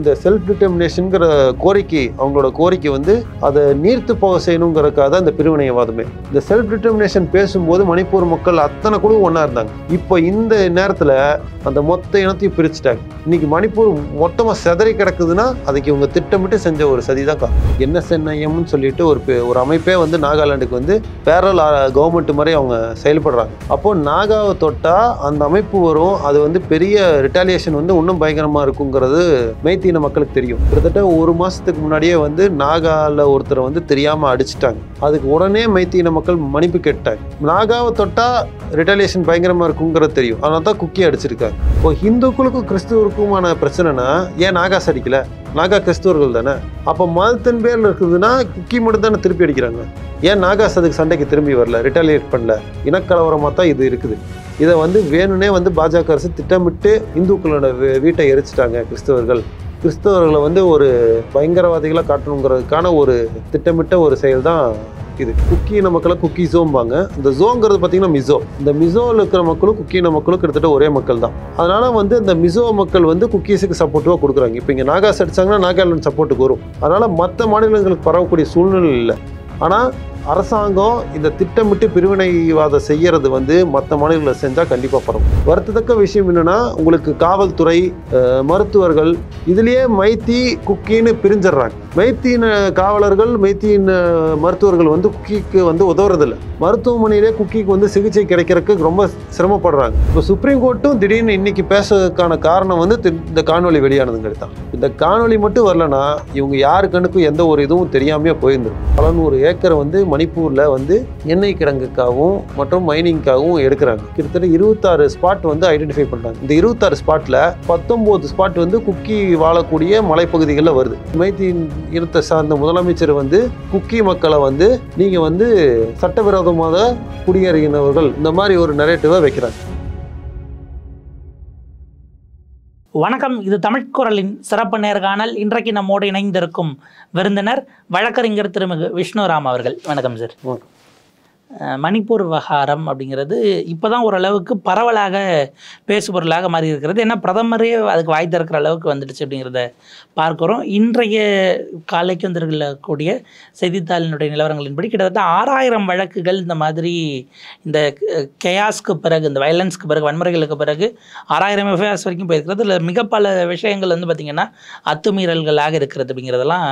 இந்த செல்ஃப் டிட்டர்மினேஷனுங்கிற கோரிக்கை அவங்களோட கோரிக்கை வந்து அதை நீர்த்து போக செய்யணுங்கிறக்காக தான் இந்த பிரிவினைவாதமே. இந்த செல்ஃப் டிட்டர்மினேஷன் பேசும்போது மணிப்பூர் மக்கள் அத்தனை குழு ஒன்றா இருந்தாங்க. இப்போ இந்த நேரத்தில் அந்த மொத்த இனத்தையும் பிரிச்சுட்டாங்க. இன்னைக்கு மணிப்பூர் மொத்தமாக செதறி கிடக்குதுன்னா அதுக்கு இவங்க திட்டமிட்டு செஞ்ச ஒரு சதி தான் காரணம். என்எஸ்என்ஐஎம்னு சொல்லிட்டு ஒரு பே- ஒரு அமைப்பே வந்து நாகாலாண்டுக்கு வந்து பேரல் கவர்மெண்ட் மாதிரி அவங்க செயல்படுறாங்க. அப்போ நாகாவை தொட்டால் அந்த அமைப்பு வரும். அது வந்து பெரிய ரிட்டாலியேஷன் வந்து இன்னும் பயங்கரமாக இருக்குங்கிறது மைத்தீன மக்களுக்கு தெரியும். கிட்டத்தட்ட ஒரு மாதத்துக்கு முன்னாடியே வந்து நாகாவில் ஒருத்தரை வந்து தெரியாமல் அடிச்சிட்டாங்க. அதுக்கு உடனே மைத்தீன மக்கள் மன்னிப்பு கேட்டாங்க. நாகாவை தொட்டா ரிட்டாலியேஷன் பயங்கரமாக இருக்குங்கிறது தெரியும். அதனால தான் குக்கி அடிச்சிருக்காங்க. இப்போ ஹிந்துக்களுக்கும் கிறிஸ்துவருக்குமான பிரச்சனைனா ஏன் நாகாஸ் அடிக்கலை நாகா கிறிஸ்துவர்கள் தானே? அப்போ மதத்தின் பேரில் இருக்குதுன்னா குக்கி மட்டும் தானே திருப்பி அடிக்கிறாங்க. ஏன் நாகாஸ் அதுக்கு சண்டைக்கு திரும்பி வரல? ரிட்டாலியேட் பண்ணல? இனக்கலவரமாக தான் இது இருக்குது. இதை வந்து வேணும்னே வந்து பாஜக அரசு திட்டமிட்டு இந்துக்களோட வீட்டை எரிச்சிட்டாங்க கிறிஸ்தவர்கள். கிறிஸ்தவர்களை வந்து ஒரு பயங்கரவாதிகளாக காட்டணுங்கிறதுக்கான ஒரு திட்டமிட்ட ஒரு செயல் தான் இது குக்கீன மக்களை குக்கி ஜோம்பாங்க இந்த ஜோங்கிறது பார்த்தீங்கன்னா மிசோ. இந்த மிசோவில் இருக்கிற மக்களும் குக்கீன மக்களும் கிட்டத்தட்ட ஒரே மக்கள் தான் அதனால வந்து இந்த மிசோ மக்கள் வந்து குக்கீஸுக்கு சப்போர்ட்டிவாக கொடுக்குறாங்க. இப்போ இங்கே நாகாஸ் அடித்தாங்கன்னா நாகாலாந்து சப்போர்ட்டுக்கு வரும். அதனால் மற்ற மாநிலங்களுக்கு பரவக்கூடிய சூழ்நிலை இல்லை. ஆனால் அரசாங்கம் இந்த திட்டமிட்டு பிரிவினைவாதம் செய்யறது வந்து மற்ற மாநிலங்களில் செஞ்சால் கண்டிப்பாக பரவும். வருத்தத்தக்க விஷயம் என்னென்னா உங்களுக்கு காவல்துறை மருத்துவர்கள் இதுலேயே மைத்தி குக்கின்னு பிரிஞ்சிடுறாங்க மைத்தின காவலர்கள் மைத்தியின் மருத்துவர்கள் வந்து குக்கிக்கு வந்து உதவுறதில்ல. மருத்துவமனையிலே குக்கிக்கு வந்து சிகிச்சை கிடைக்கிறதுக்கு ரொம்ப சிரமப்படுறாங்க. இப்போ சுப்ரீம் கோர்ட்டும் திடீர்னு இன்னைக்கு பேசுறதுக்கான காரணம் வந்து இந்த காணொலி வெளியானதுங்கிறது தான் இந்த காணொலி மட்டும் வரலன்னா இவங்க யாரு கண்ணுக்கும் எந்த ஒரு இதுவும் தெரியாமையே போயிருந்துரும் பலநூறு ஏக்கரை வந்து மணிப்பூரில் வந்து எண்ணெய் கிடங்குக்காகவும் மற்றும் மைனிங்காகவும் எடுக்கிறாங்க. கிட்டத்தட்ட இருபத்தாறு ஸ்பாட் வந்து ஐடென்டிஃபை பண்ணுறாங்க இந்த இருபத்தாறு ஸ்பாட்டில் பத்தொம்போது ஸ்பாட் வந்து குக்கி வாழக்கூடிய மலைப்பகுதிகளில் வருது. மைத்தி இனத்தை சார்ந்த முதலமைச்சர் வந்து குக்கி மக்களை வந்து நீங்கள் வந்து சட்டவிரோதமாக குடியேறினவர்கள் இந்த மாதிரி ஒரு நரேட்டிவை வைக்கிறாங்க. வணக்கம் இது தமிழ் குரலின் சிறப்பு நேர்காணல் இன்றைக்கு நம்மோடு இணைந்திருக்கும் விருந்தினர் வழக்கறிஞர் திருமிகு விஷ்ணுராம் அவர்கள். வணக்கம் சார். வணக்கம். மணிப்பூர் விவகாரம் அப்படிங்கிறது இப்போ தான் ஓரளவுக்கு பரவலாக பேசுபொருளாக மாறி இருக்கிறது ஏன்னா பிரதமரே அதுக்கு வாய் திறக்கிற அளவுக்கு வந்துடுச்சு அப்படிங்கிறத பார்க்குறோம். இன்றைய காலைக்கு வந்திருக்கக்கூடிய செய்தித்தாளினுடைய நிலவரங்களின்படி கிட்டத்தட்ட ஆறாயிரம் வழக்குகள் இந்த மாதிரி இந்த கெயாஸ்க்கு பிறகு இந்த வயலன்ஸ்க்கு பிறகு வன்முறைகளுக்கு பிறகு ஆறாயிரம் எஃப்ஐஆர்ஸ் வரைக்கும் போயிருக்கிறது. இல்லை மிக பல விஷயங்கள் வந்து பார்த்திங்கன்னா அத்துமீறல்களாக இருக்கிறது அப்படிங்கிறதெல்லாம்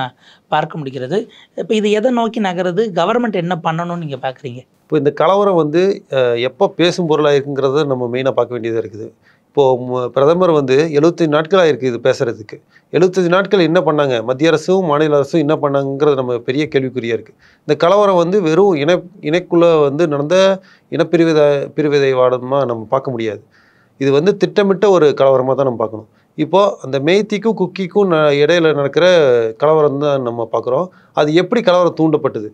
பார்க்க முடிகிறது. இப்போ இது எதை நோக்கி நகருது? கவர்மெண்ட் என்ன பண்ணணும்னு நீங்கள் பார்க்குறீங்க இப்போ இந்த கலவரம் வந்து எப்போ பேசும் பொருளாக இருக்குங்கிறத நம்ம மெயினாக பார்க்க வேண்டியதாக இருக்குது. இப்போது பிரதமர் வந்து 75 நாட்களாக இருக்குது இது பேசுகிறதுக்கு 75 நாட்கள் என்ன பண்ணாங்க? மத்திய அரசும் மாநில அரசும் என்ன பண்ணாங்கிறது நம்ம பெரிய கேள்விக்குறியாக இருக்குது இந்த கலவரம் வந்து வெறும் இன இணைக்குள்ளே வந்து நடந்த இனப்பிரிவித பிரிவிதைவாதமாக நம்ம பார்க்க முடியாது. இது வந்து திட்டமிட்ட ஒரு கலவரமாக தான் நம்ம பார்க்கணும். இப்போது அந்த மெய்த்திக்கும் குக்கிக்கும் ந இடையில நடக்கிற கலவரம் தான் நம்ம பார்க்குறோம். அது எப்படி கலவரம் தூண்டப்பட்டது?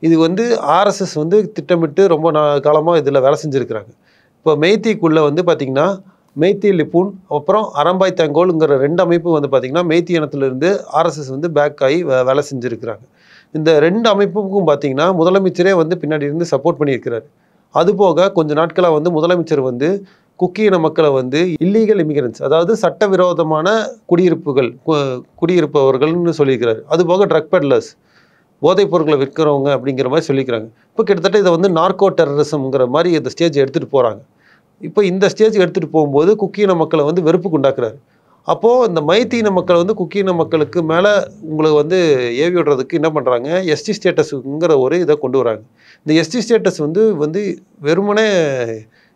இது வந்து ஆர்எஸ்எஸ் வந்து திட்டமிட்டு ரொம்ப நா காலமாக இதில் வேலை செஞ்சுருக்கிறாங்க. இப்போ மெய்த்திக்குள்ளே வந்து பார்த்திங்கன்னா மெய்த்தி லிப்பூன் அப்புறம் அரம்பாய் தங்கோலுங்கிற ரெண்டு அமைப்பு வந்து பார்த்திங்கன்னா மெய்த்தி இனத்திலிருந்து ஆர்எஸ்எஸ் வந்து பேக் ஆகி வே- வேலை செஞ்சுருக்கிறாங்க. இந்த ரெண்டு அமைப்புக்கும் பார்த்திங்கன்னா முதலமைச்சரே வந்து பின்னாடி இருந்து சப்போர்ட் பண்ணியிருக்கிறார். அதுபோக கொஞ்ச நாட்களாக வந்து முதலமைச்சர் வந்து குக்கி இன மக்களை வந்து இல்லீகல் இமிகிரன்ஸ் அதாவது சட்டவிரோதமான குடியிருப்புகள் கு- குடியிருப்பவர்கள்னு அது போக ட்ரக் பெட்லர்ஸ் போதைப் பொருட்களை விற்கிறவங்க அப்படிங்கிற மாதிரி சொல்லிக்கிறாங்க இப்போ கிட்டத்தட்ட இதை வந்து நார்கோ டெரரிசம்ங்கிற மாதிரி இந்த ஸ்டேஜ் எடுத்துகிட்டு போகிறாங்க இப்போ இந்த ஸ்டேஜ் எடுத்துகிட்டு போகும்போது குக்கீன மக்களை வந்து வெறுப்புக்கு உண்டாக்குறாரு அப்போது இந்த மைத்தீன மக்கள் வந்து குக்கீன மக்களுக்கு மேலே உங்களை வந்து ஏவி விடுறதுக்கு என்ன பண்ணுறாங்க எஸ்டி ஸ்டேட்டஸுங்கிற ஒரு இதை கொண்டு வராங்க. இந்த எஸ்டி ஸ்டேட்டஸ் வந்து வந்து வெறுமனே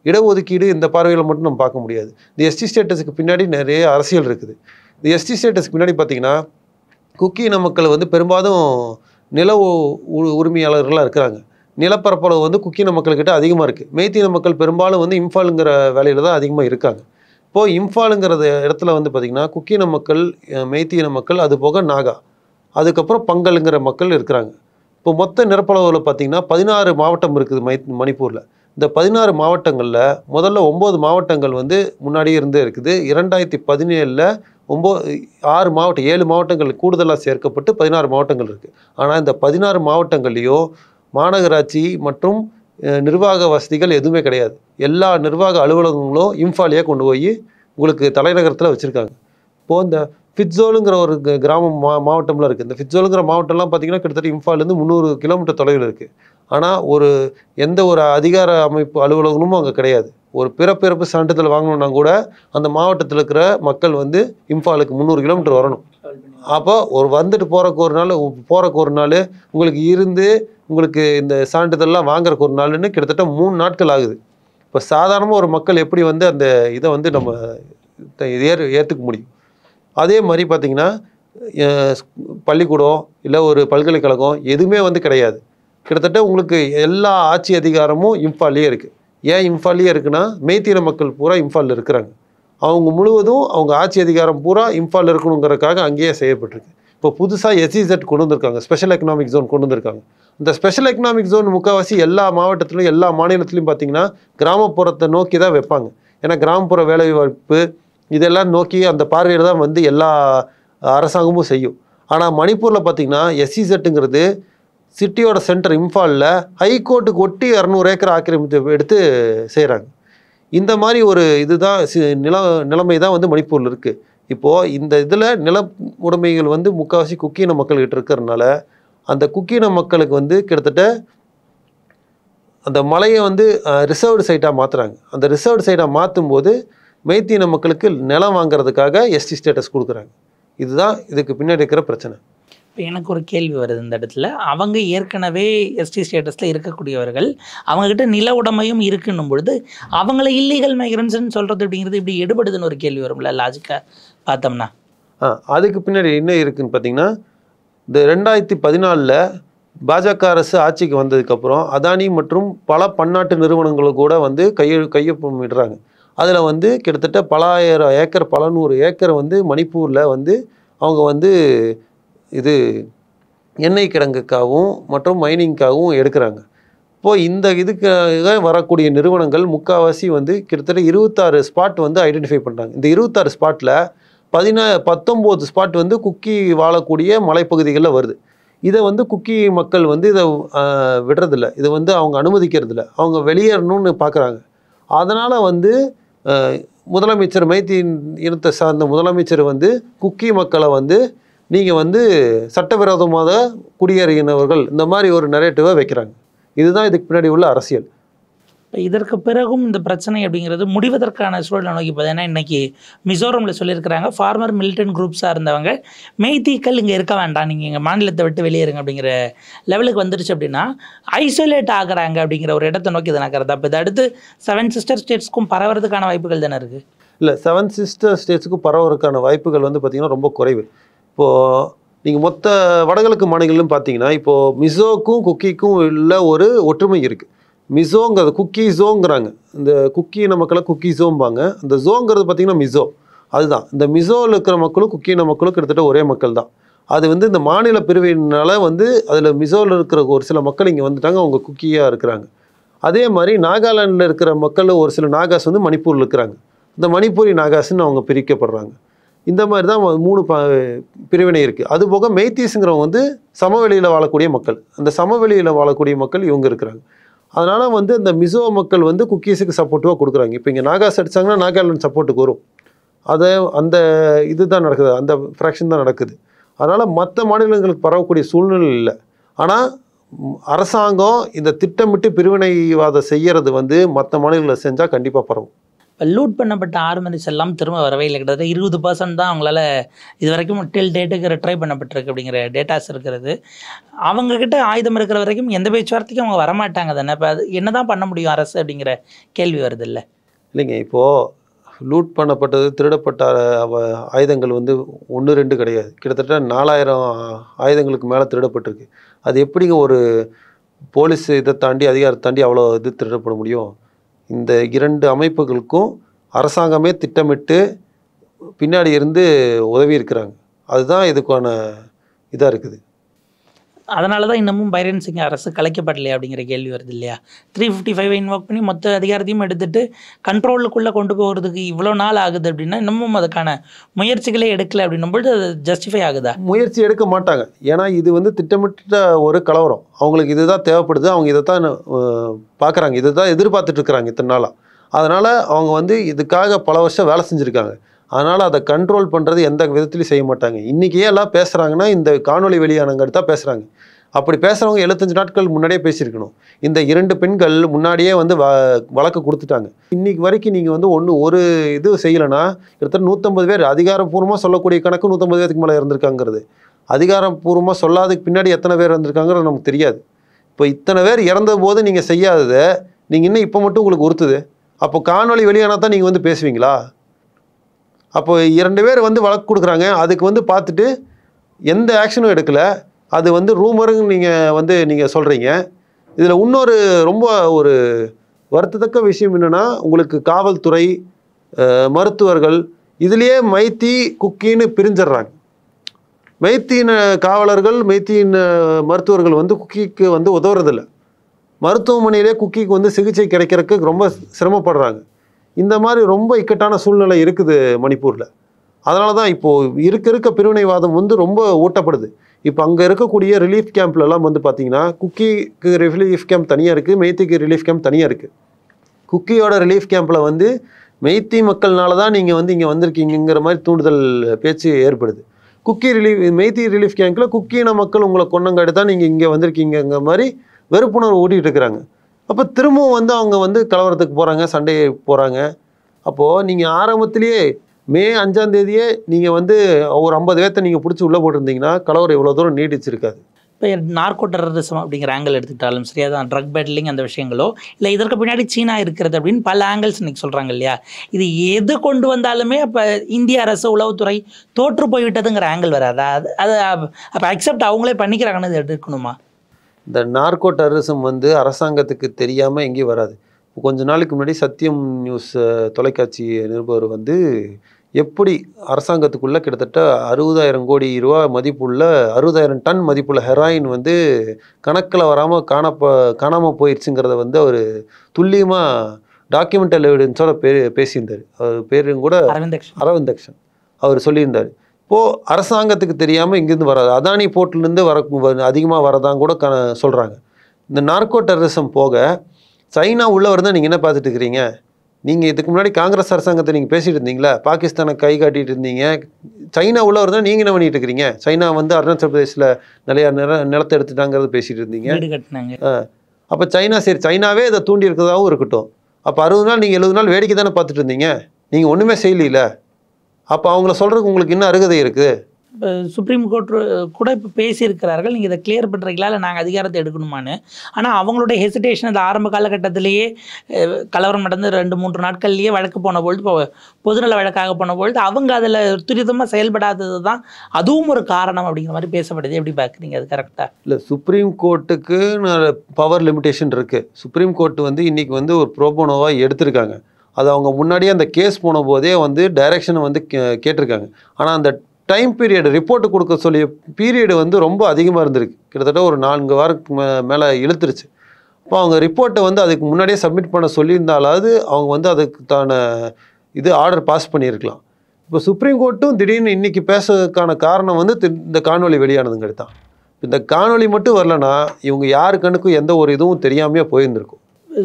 இடஒதுக்கீடு இந்த பார்வையில் மட்டும் நம்ம பார்க்க முடியாது. இந்த எஸ்டி ஸ்டேட்டஸுக்கு பின்னாடி நிறைய அரசியல் இருக்குது. இந்த எஸ்டி ஸ்டேட்டஸ்க்கு பின்னாடி பார்த்தீங்கன்னா குக்கீன மக்கள் வந்து பெரும்பாலும் நில உ- உ- உரிமையாளர்களாக இருக்கிறாங்க. நிலப்பரப்பளவு வந்து குக்கீன மக்கள்கிட்ட அதிகமாக இருக்குது மெய்த்தின மக்கள் பெரும்பாலும் வந்து இம்ஃபாலுங்கிற வேலையில் தான் அதிகமாக இருக்காங்க. இப்போது இம்ஃபாலுங்கிறது இடத்துல வந்து பார்த்திங்கன்னா குக்கீன மக்கள் அஹ், மக்கள் அது போக நாகா அதுக்கப்புறம் பங்கலுங்கிற மக்கள் இருக்கிறாங்க. இப்போ மொத்த நிரப்பளவில் பார்த்திங்கன்னா பதினாறு மாவட்டம் இருக்குது மை மணிப்பூரில். இந்த பதினாறு மாவட்டங்களில் முதல்ல ஒம்பது மாவட்டங்கள் வந்து முன்னாடியே இருந்தே இருக்குது. இரண்டாயிரத்தி பதினேழில் ஒம்போ ஆறு மாவட்டம் ஏழு மாவட்டங்கள் கூடுதலாக சேர்க்கப்பட்டு பதினாறு மாவட்டங்கள் இருக்குது ஆனால் இந்த பதினாறு மாவட்டங்கள்லேயும் மாநகராட்சி மற்றும் நிர்வாக வசதிகள் எதுவுமே கிடையாது. எல்லா நிர்வாக அலுவலகங்களும் இம்ஃபாலியாக கொண்டு போய் உங்களுக்கு தலைநகரத்தில் வச்சுருக்காங்க. இப்போது இந்த ஃபிட்ஸோலுங்கிற ஒரு கிராமம் மா மாவட்டம்லாம் இருக்குது இந்த ஃபிட்ஸோலுங்கிற மாவட்டம்லாம் பார்த்தீங்கன்னா கிட்டத்தட்ட இம்ஃபாலேருந்து முந்நூறு கிலோமீட்டர் தொலைவில் இருக்குது ஆனால் ஒரு எந்த ஒரு அதிகார அமைப்பு அலுவலகமும் அங்கே கிடையாது. ஒரு பிறப்பிறப்பு சான்றிதழ் வாங்கணும்னா கூட அந்த மாவட்டத்தில் இருக்கிற மக்கள் வந்து இம்ஃபாலுக்கு முந்நூறு கிலோமீட்டர் வரணும். அப்போ ஒரு வந்துட்டு போகிறக்கு ஒரு நாள் போகிறக்கு ஒரு நாள் உங்களுக்கு இருந்து உங்களுக்கு இந்த சான்றிதழ்லாம் வாங்குறக்கு ஒரு நாள்னு கிட்டத்தட்ட மூணு நாட்கள் ஆகுது. இப்போ சாதாரணமாக ஒரு மக்கள் எப்படி வந்து அந்த இதை வந்து நம்ம ஏறு ஏற்றுக்க முடியும்? அதே மாதிரி பார்த்திங்கன்னா பள்ளிக்கூடம் இல்லை ஒரு பல்கலைக்கழகம் எதுவுமே வந்து கிடையாது. கிட்டத்தட்ட உங்களுக்கு எல்லா ஆட்சி அதிகாரமும் இம்ஃபால்லேயே இருக்குது ஏன் இம்ஃபால்லேயே இருக்குன்னா மெய்த்தீன மக்கள் பூரா இம்ஃபாலில் இருக்கிறாங்க. அவங்க முழுவதும் அவங்க ஆட்சி அதிகாரம் பூரா இம்ஃபால் இருக்கணுங்கிறதுக்காக அங்கேயே செய்யப்பட்டிருக்கு. இப்போ புதுசாக எஸ்இசெட் கொண்டு வந்திருக்காங்க. ஸ்பெஷல் எக்கனாமிக் ஜோன் கொண்டு வந்திருக்காங்க. இந்த ஸ்பெஷல் எக்கனாமிக் ஜோன் முக்கால்வாசி எல்லா மாவட்டத்திலும் எல்லா மாநிலத்திலையும் பார்த்தீங்கன்னா கிராமப்புறத்தை நோக்கி தான் வைப்பாங்க. ஏன்னா கிராமப்புற வேலைவாய்ப்பு இதெல்லாம் நோக்கி அந்த பார்வையில் தான் வந்து எல்லா அரசாங்கமும் செய்யும். ஆனால் மணிப்பூரில் பார்த்தீங்கன்னா எஸ்இசெட்டுங்கிறது சிட்டியோட சென்டர் இம்ஃபாலில் ஹைகோர்ட்டுக்கு ஒட்டி இரநூறு ஏக்கர் ஆக்கிரமித்து எடுத்து செய்கிறாங்க இந்த மாதிரி ஒரு இதுதான் சி- நில நிலைமை தான் வந்து மணிப்பூரில் இருக்குது இப்போது இந்த இதில் நில உடைமைகள் வந்து முக்கால்வாசி குக்கீன மக்கள்கிட்ட இருக்கிறதுனால அந்த குக்கீன மக்களுக்கு வந்து கிட்டத்தட்ட அந்த மலையை வந்து ரிசர்வ்டு சைட்டாக மாற்றுறாங்க அந்த ரிசர்வ்டு சைட்டாக மாற்றும் போது மைத்தின மக்களுக்கு நிலம் வாங்குறதுக்காக எஸ்டி ஸ்டேட்டஸ் கொடுக்குறாங்க. இதுதான் இதுக்கு பின்னாடி இருக்கிற பிரச்சனை. இப்போ எனக்கு ஒரு கேள்வி வருது இந்த இடத்துல. அவங்க ஏற்கனவே எஸ்டி ஸ்டேட்டஸில் இருக்கக்கூடியவர்கள் அவங்கக்கிட்ட நில உடைமையும் இருக்குன்னும் பொழுது அவங்கள இல்லீகல் மைக்ரன்ஸ்ன்னு சொல்கிறது அப்படிங்கிறது இப்படி எடுபடுதுன்னு ஒரு கேள்வி வரும்ல லாஜிக்காக பார்த்தோம்னா. ஆ அதுக்கு பின்னாடி என்ன இருக்குன்னு பார்த்தீங்கன்னா இந்த ரெண்டாயிரத்தி பதினாலில் பாஜக அரசு ஆட்சிக்கு வந்ததுக்கப்புறம் அதானி மற்றும் பல பன்னாட்டு நிறுவனங்கள் கூட வந்து கையெழு கையொப்பமிடுறாங்க. அதில் வந்து கிட்டத்தட்ட பல ஆயிரம் ஏக்கர் பல நூறு ஏக்கர் வந்து மணிப்பூரில் வந்து அவங்க வந்து இது எண்ணெய் கிடங்குக்காகவும் மற்றும் மைனிங்க்காகவும் எடுக்கிறாங்க. இப்போது இந்த இதுக்காக வரக்கூடிய நிறுவனங்கள் முக்கால்வாசி வந்து கிட்டத்தட்ட இருபத்தாறு ஸ்பாட் வந்து ஐடென்டிஃபை பண்ணுறாங்க இந்த இருபத்தாறு ஸ்பாட்டில் பதினா பத்தொம்போது ஸ்பாட் வந்து குக்கி வாழக்கூடிய மலைப்பகுதிகளில் வருது. இதை வந்து குக்கி மக்கள் வந்து இதை விடுறதில்ல. இதை வந்து அவங்க அனுமதிக்கிறதில்ல. அவங்க வெளியேறணும்னு பார்க்குறாங்க. அதனால் வந்து முதலமைச்சர் மைத்தி இனத்தை சார்ந்த முதலமைச்சர் வந்து குக்கி மக்களை வந்து நீங்கள் வந்து சட்டவிரோதமாக குடியேறினவர்கள் இந்த மாதிரி ஒரு நரேட்டிவை வைக்கிறாங்க. இதுதான் இதுக்கு பின்னாடி உள்ள அரசியல். இப்போ இதற்கு பிறகும் இந்த பிரச்சனை அப்படிங்கிறது முடிவதற்கான சூழலை நோக்கி போகுது. ஏன்னா இன்னைக்கு மிசோரமில் சொல்லியிருக்கிறாங்க ஃபார்மர் மிலிட்டன் குரூப்ஸாக இருந்தவங்க மெய்தீக்கள் இங்கே இருக்க வேண்டாம். நீங்கள் எங்கள் மாநிலத்தை விட்டு வெளியேறுங்க அப்படிங்கிற லெவலுக்கு வந்துருச்சு அப்படின்னா ஐசோலேட் ஆகுறாங்க அப்படிங்கிற ஒரு இடத்தை நோக்கி இதை நகருது அப்போ இதை அடுத்து செவன் சிஸ்டர் ஸ்டேட்ஸ்க்கும் பரவறதுக்கான வாய்ப்புகள் தானே இருக்குது இல்லை செவன் சிஸ்டர் ஸ்டேட்ஸுக்கு பரவறதுக்கான வாய்ப்புகள் வந்து பார்த்திங்கன்னா ரொம்ப குறைவு. இப்போது நீங்கள் மொத்த வடகிழக்கு மாநிலங்களும் பார்த்தீங்கன்னா இப்போது மிசோக்கும் குக்கிக்கும் உள்ள ஒரு ஒற்றுமை இருக்குது மிசோங்கிறது குக்கி ஜோங்கிறாங்க இந்த குக்கியின மக்களை குக்கி ஜோம்பாங்க அந்த ஜோங்கிறது பார்த்தீங்கன்னா மிசோ. அதுதான். இந்த மிசோவில் இருக்கிற மக்களும் குக்கியின மக்களும் கிட்டத்தட்ட ஒரே மக்கள் தான் அது வந்து இந்த மாநில பிரிவினால வந்து அதில் மிசோவில் இருக்கிற ஒரு சில மக்கள் இங்கே வந்துட்டாங்க. அவங்க குக்கியாக இருக்கிறாங்க. அதே மாதிரி நாகாலாண்டில் இருக்கிற மக்கள் ஒரு சில நாகாஸ் வந்து மணிப்பூரில் இருக்கிறாங்க. இந்த மணிப்பூரி நாகாஸ்ன்னு அவங்க பிரிக்கப்படுறாங்க. இந்த மாதிரி தான் மூணு ப பிரிவினை இருக்குது அதுபோக மெய்த்தீஸுங்கிறவங்க வந்து சமவெளியில் வாழக்கூடிய மக்கள். அந்த சமவெளியில் வாழக்கூடிய மக்கள் இவங்க இருக்கிறாங்க. அதனால் வந்து இந்த மிசோ மக்கள் வந்து குக்கீஸுக்கு சப்போர்ட்டிவாக கொடுக்குறாங்க. இப்போ இங்கே நாகாஸ் அடிச்சாங்கன்னா நாகாலாந்து சப்போர்ட்டுக்கு வரும். அதை அந்த இதுதான் நடக்குது. அந்த ஃப்ராக்ஷன் தான் நடக்குது. அதனால் மற்ற மாநிலங்களுக்கு பரவக்கூடிய சூழ்நிலை இல்லை. ஆனால் அரசாங்கம் இந்த திட்டமிட்டு பிரிவினைவாதம் செய்கிறது வந்து மற்ற மாநிலங்களில் செஞ்சால் கண்டிப்பாக பரவும். இப்போ லூட் பண்ணப்பட்ட ஆர்மனிஸ் எல்லாம் திரும்ப வரவே இல்லை. கிட்டத்தட்ட இருபது பர்சன்ட் தான் அவங்களால இது வரைக்கும் டில் டேட்டுக்கு ரிட்ரை பண்ணப்பட்டிருக்கு அப்படிங்கிற டேட்டாஸ் இருக்கிறது. அவங்கக்கிட்ட ஆயுதம் இருக்கிற வரைக்கும் எந்த பேச்சுவார்த்தைக்கும் அவங்க வரமாட்டாங்க தானே. இப்போ அது என்ன தான் பண்ண முடியும் அரசு அப்படிங்கிற கேள்வி வருது இல்லை இல்லைங்க இப்போது லூட் பண்ணப்பட்டது திருடப்பட்ட ஆயுதங்கள் வந்து ஒன்று ரெண்டு கிடையாது. கிட்டத்தட்ட நாலாயிரம் ஆயுதங்களுக்கு மேலே திருடப்பட்டிருக்கு. அது எப்படிங்க ஒரு போலீஸ் இதை தாண்டி அதிகாரத்தை தாண்டி அவ்வளோ இது திருடப்பட முடியும்? இந்த இரண்டு அமைப்புகளுக்கும் அரசாங்கமே திட்டமிட்டு பின்னாடி இருந்து உதவி இருக்கிறாங்க. அதுதான் இதுக்கான இதாக இருக்குது. அதனால தான் இன்னமும் பைரன் சிங் அரசு கலைக்கப்படலையா அப்படிங்கிற கேள்வி வருது இல்லையா? த்ரீ ஃபிஃப்டி ஃபைவ் இன்வாக் பண்ணி மொத்த அதிகாரத்தையும் எடுத்துட்டு கண்ட்ரோலுக்குள்ளே கொண்டு போகிறதுக்கு இவ்வளோ நாள் ஆகுது அப்படின்னா இன்னமும் அதுக்கான முயற்சிகளே எடுக்கலை அப்படின்னும்போது அது ஜஸ்டிஃபை ஆகுதா? முயற்சி எடுக்க மாட்டாங்க. ஏன்னா இது வந்து திட்டமிட்ட ஒரு கலவரம். அவங்களுக்கு இதுதான் தேவைப்படுது. அவங்க இதை தான் பார்க்குறாங்க. இதை தான் எதிர்பார்த்துட்ருக்குறாங்க இத்தனை நாளாக அதனால் அவங்க வந்து இதுக்காக பல வருஷம் வேலை செஞ்சுருக்காங்க. அதனால் அதை கண்ட்ரோல் பண்ணுறது எந்த விதத்துலையும் செய்ய மாட்டாங்க. இன்றைக்கி எல்லாம் பேசுகிறாங்கன்னா இந்த காணொலி வெளியானங்கிறது தான் பேசுகிறாங்க அப்படி பேசுகிறவங்க எழுபத்தஞ்சு நாட்கள் முன்னாடியே பேசியிருக்கணும். இந்த இரண்டு பெண்கள் முன்னாடியே வந்து வ வழக்கு கொடுத்துட்டாங்க. இன்றைக்கி வரைக்கும் நீங்கள் வந்து ஒன்று ஒரு இது செய்யலைன்னா கிட்டத்தட்ட நூற்றம்பது பேர் அதிகாரப்பூர்வமாக சொல்லக்கூடிய கணக்கு நூற்றம்பது பேருக்கு மேலே இருந்திருக்காங்கிறது. அதிகாரப்பூர்வமாக சொல்லாததுக்கு பின்னாடி எத்தனை பேர் இருந்திருக்காங்கிறது நமக்கு தெரியாது. இப்போ இத்தனை பேர் இறந்த போது நீங்கள் செய்யாததை நீங்கள் இன்னும் இப்போ மட்டும் உங்களுக்கு உறுத்துது. அப்போ காணொலி வெளியானால் தான் நீங்கள் வந்து பேசுவீங்களா? அப்போ இரண்டு பேர் வந்து வழக்கு கொடுக்குறாங்க. அதுக்கு வந்து பார்த்துட்டு எந்த ஆக்ஷனும் எடுக்கலை. அது வந்து ரூமருன்னு நீங்கள் வந்து நீங்கள் சொல்கிறீங்க இதில் இன்னொரு ரொம்ப ஒரு வருத்தத்தக்க விஷயம் என்னென்னா உங்களுக்கு காவல்துறை மருத்துவர்கள் இதுலேயே மைத்தி குக்கின்னு பிரிஞ்சிடுறாங்க. மைத்தின காவலர்கள் மைத்தியின் மருத்துவர்கள் வந்து குக்கிக்கு வந்து உதவுறதில்ல. மருத்துவமனையிலே குக்கிக்கு வந்து சிகிச்சை கிடைக்கிறதுக்கு ரொம்ப சிரமப்படுறாங்க. இந்த மாதிரி ரொம்ப இக்கட்டான சூழ்நிலை இருக்குது மணிப்பூரில். அதனால தான் இப்போது இருக்க இருக்க பிரிவினைவாதம் வந்து ரொம்ப ஊட்டப்படுது இப்போ அங்கே இருக்கக்கூடிய ரிலீஃப் கேம்ப்லலாம் வந்து பார்த்தீங்கன்னா குக்கிக்கு ரிலீஃப் கேம்ப் தனியாக இருக்குது மெய்த்திக்கு ரிலீஃப் கேம்ப் தனியாக இருக்குது குக்கியோட ரிலீஃப் கேம்பில் வந்து மெய்த்தி மக்கள்னால தான் நீங்கள் வந்து இங்கே வந்திருக்கீங்கிற மாதிரி தூண்டுதல் பேச்சு ஏற்படுது. குக்கி ரிலீஃப் மெய்த்தி ரிலீஃப் கேம்பில் குக்கியின மக்கள் உங்களை கொண்டங்காடி தான் நீங்கள் இங்கே வந்திருக்கீங்கிற மாதிரி வெறுப்புணர்வு ஓட்டிகிட்டு இருக்கிறாங்க. அப்போ திரும்பவும் வந்து அவங்க வந்து கலவரத்துக்கு போகிறாங்க சண்டை போகிறாங்க அப்போது நீங்கள் ஆரம்பத்திலேயே மே அஞ்சாம் தேதியே நீங்கள் வந்து ஒரு ஐம்பது பேர்த்த நீங்கள் பிடிச்சி உள்ளே போட்டிருந்தீங்கன்னா கலவரம் இவ்வளோ தூரம் நீடிச்சிருக்காது. இப்போ நார்கோ டெரரிசம் அப்படிங்கிற ஆங்கிள் எடுத்துக்கிட்டாலும் சரி அதான் ட்ரக் பேட்லிங் அந்த விஷயங்களோ இல்லை இதற்கு பின்னாடி சீனா இருக்கிறது அப்படின்னு பல ஆங்கிள்ஸ் இன்றைக்கி சொல்கிறாங்க இல்லையா? இது எது கொண்டு வந்தாலுமே அப்போ இந்திய அரசு உளவுத்துறை தோற்று போய்விட்டதுங்கிற ஆங்கிள் வராது. அது அது அப்போ அக்செப்ட் அவங்களே பண்ணிக்கிறாங்கன்னு எடுக்கணுமா? இந்த நார்கோ டெரரிசம் வந்து அரசாங்கத்துக்கு தெரியாமல் எங்கேயும் வராது. இப்போ கொஞ்ச நாளைக்கு முன்னாடி சத்தியம் நியூஸ் தொலைக்காட்சி நிருபர் வந்து எப்படி அரசாங்கத்துக்குள்ளே கிட்டத்தட்ட அறுபதாயிரம் கோடி ரூபா மதிப்புள்ள அறுபதாயிரம் டன் மதிப்புள்ள ஹெராயின் வந்து கணக்கில் வராமல் காணப்ப காணாமல் போயிடுச்சுங்கிறத வந்து அவர் துல்லியமாக டாக்குமெண்டல் எவிடன்ஸோட பே பேசியிருந்தார். அவர் பேரும் கூட அரவிந்த் அக்ஷன். அரவிந்த் அக்ஷன். அவர் சொல்லியிருந்தார். இப்போது அரசாங்கத்துக்கு தெரியாமல் இங்கேருந்து வராது. அதானி போர்ட்லேருந்து வர அதிகமாக வரதான் கூட க சொல்கிறாங்க இந்த நார்கோ டெரரிசம் போக சைனா உள்ள வருதா நீங்கள் என்ன பார்த்துட்டு இருக்கிறீங்க? நீங்கள் இதுக்கு முன்னாடி காங்கிரஸ் அரசாங்கத்தை நீங்கள் பேசிட்டு இருந்தீங்களா? பாகிஸ்தானை கை காட்டிட்டு இருந்தீங்க. சைனா உள்ள வருதா நீங்கள் என்ன பண்ணிட்டு இருக்கிறீங்க? சைனா வந்து அருணாச்சல் பிரதேசில் நிறையா நில நிலத்தை எடுத்துட்டாங்கிறது பேசிட்டு இருந்தீங்க. அப்போ சைனா சரி சைனாவே இதை தூண்டி இருக்கிறதாவும் இருக்கட்டும். அப்போ அறுபது நாள் நீங்கள் எழுபது நாள் வேடிக்கை தானே பார்த்துட்டு இருந்தீங்க? நீங்கள் ஒன்றுமே செய்யல அப்போ அவங்கள சொல்கிறதுக்கு உங்களுக்கு இன்னும் அருகதை இருக்குது இப்போ சுப்ரீம் கோர்ட் கூட இப்போ பேசியிருக்கிறார்கள். நீங்கள் இதை கிளியர் பண்ணுறீங்களா இல்லை நாங்கள் அதிகாரத்தை எடுக்கணுமான்னு? ஆனால் அவங்களுடைய ஹெசிடேஷன் அது ஆரம்ப காலகட்டத்திலேயே கலவரம் நடந்து ரெண்டு மூன்று நாட்கள்லேயே வழக்கு போன பொழுது இப்போ பொதுநல வழக்காக போன பொழுது அவங்க அதில் துரிதமாக செயல்படாதது தான் அதுவும் ஒரு காரணம் அப்படிங்கிற மாதிரி பேசப்படுது. எப்படி பார்க்குறீங்க? அது கரெக்டாக இல்லை சுப்ரீம் கோர்ட்டுக்கு பவர் லிமிட்டேஷன் இருக்குது சுப்ரீம் கோர்ட் வந்து இன்றைக்கி வந்து ஒரு ப்ரோபோனோவாக எடுத்திருக்காங்க. அது அவங்க முன்னாடியே அந்த கேஸ் போன போதே வந்து டைரக்ஷன் வந்து கே- கேட்டிருக்காங்க. ஆனால் அந்த டைம் பீரியட் ரிப்போர்ட் கொடுக்க சொல்லிய பீரியடு வந்து ரொம்ப அதிகமாக இருந்திருக்கு. கிட்டத்தட்ட ஒரு நான்கு வாரத்துக்கு மே மேலே இழுத்துருச்சு. அப்போ அவங்க ரிப்போர்ட்டை வந்து அதுக்கு முன்னாடியே சப்மிட் பண்ண சொல்லியிருந்தாலாவது அவங்க வந்து அதுக்குத்தான இது ஆர்டர் பாஸ் பண்ணியிருக்கலாம். இப்போ சுப்ரீம் கோர்ட்டும் திடீர்னு இன்றைக்கி பேசுறதுக்கான காரணம் வந்து தி- இந்த காணொலி வெளியானதுங்கிறது தான். இந்த காணொலி மட்டும் வரலன்னா இவங்க யாரு கண்ணுக்கும் எந்த ஒரு இதுவும் தெரியாமையே போயிருந்திருக்கும்.